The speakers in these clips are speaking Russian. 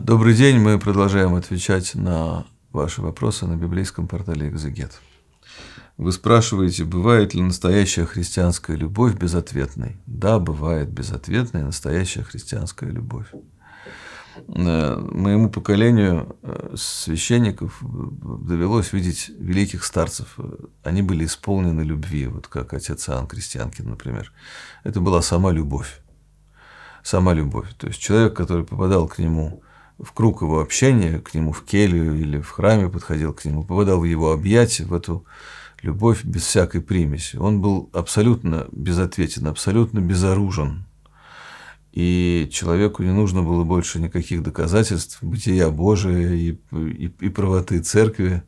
Добрый день, мы продолжаем отвечать на ваши вопросы на библейском портале «Экзегет». Вы спрашиваете, бывает ли настоящая христианская любовь безответной? Да, бывает безответная настоящая христианская любовь. Э, моему поколению э, священников довелось видеть великих старцев. Они были исполнены любви, вот как отец Иоанн Крестьянкин, например. Это была сама любовь. Сама любовь. То есть человек, который попадал к нему в круг его общения, к нему в келью или в храме подходил к нему, попадал в его объятия, в эту любовь без всякой примеси. Он был абсолютно безответен, абсолютно безоружен. И человеку не нужно было больше никаких доказательств бытия Божия и, и, и правоты церкви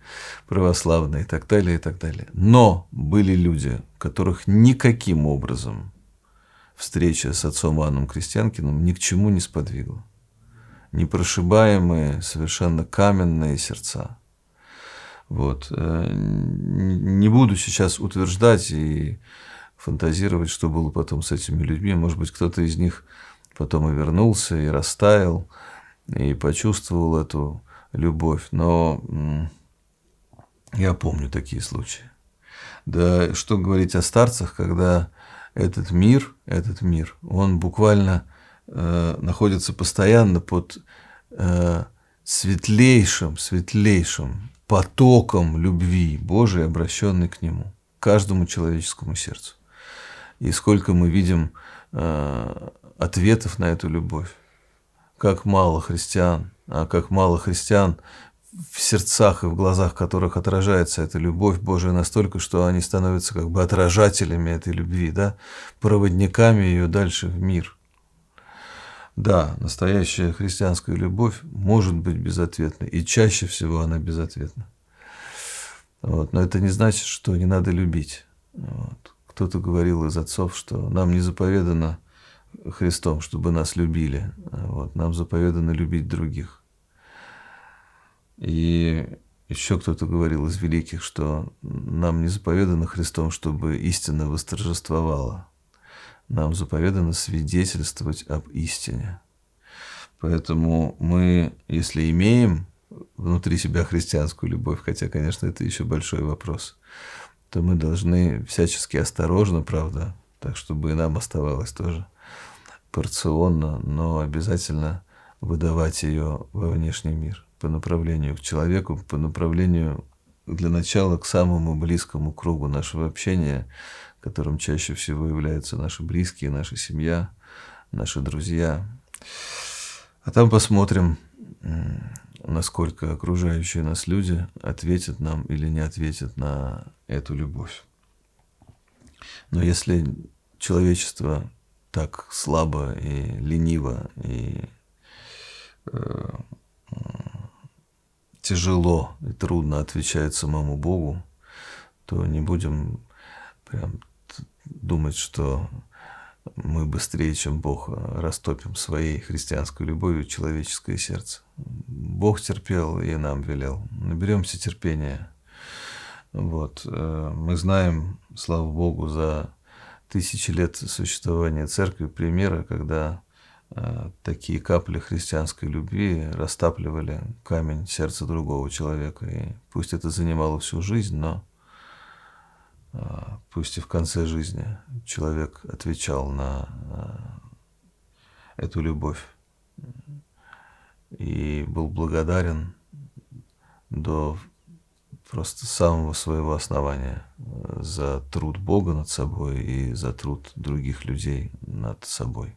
православной и так далее, и так далее. Но были люди, которых никаким образом встреча с отцом Иоанном Крестьянкиным ни к чему не сподвигла непрошибаемые, совершенно каменные сердца. Вот. Э, не буду сейчас утверждать и фантазировать, что было потом с этими людьми. Может быть, кто-то из них потом и вернулся, и растаял, и почувствовал эту любовь. Но я помню такие случаи. Да что говорить о старцах, когда этот мир, этот мир, он буквально э, находится постоянно под э, светлейшим, светлейшим потоком любви Божией, обращенной к Нему, каждому человеческому сердцу. И сколько мы видим э, ответов на эту любовь. Как мало христиан, а как мало христиан в сердцах и в глазах которых отражается эта любовь Божия настолько, что они становятся как бы отражателями этой любви, да, проводниками ее дальше в мир – да, настоящая христианская любовь может быть безответной, и чаще всего она безответна. Вот. Но это не значит, что не надо любить. Вот. Кто-то говорил из отцов, что нам не заповедано Христом, чтобы нас любили. Вот. Нам заповедано любить других. И еще кто-то говорил из великих, что нам не заповедано Христом, чтобы истина восторжествовала нам заповедано свидетельствовать об истине. Поэтому мы, если имеем внутри себя христианскую любовь, хотя, конечно, это еще большой вопрос, то мы должны всячески осторожно, правда, так чтобы и нам оставалось тоже порционно, но обязательно выдавать ее во внешний мир по направлению к человеку, по направлению для начала к самому близкому кругу нашего общения, которым чаще всего являются наши близкие, наша семья, наши друзья. А там посмотрим, насколько окружающие нас люди ответят нам или не ответят на эту любовь. Но если человечество так слабо и лениво и э, тяжело и трудно отвечает самому Богу, то не будем прям думать, что мы быстрее, чем Бог, растопим своей христианской любовью человеческое сердце. Бог терпел и нам велел. Наберемся терпения. Вот. Э, мы знаем, слава Богу, за тысячи лет существования церкви примеры, когда такие капли христианской любви растапливали камень сердца другого человека. И пусть это занимало всю жизнь, но а, пусть и в конце жизни человек отвечал на а, эту любовь и был благодарен до просто самого своего основания за труд Бога над собой и за труд других людей над собой.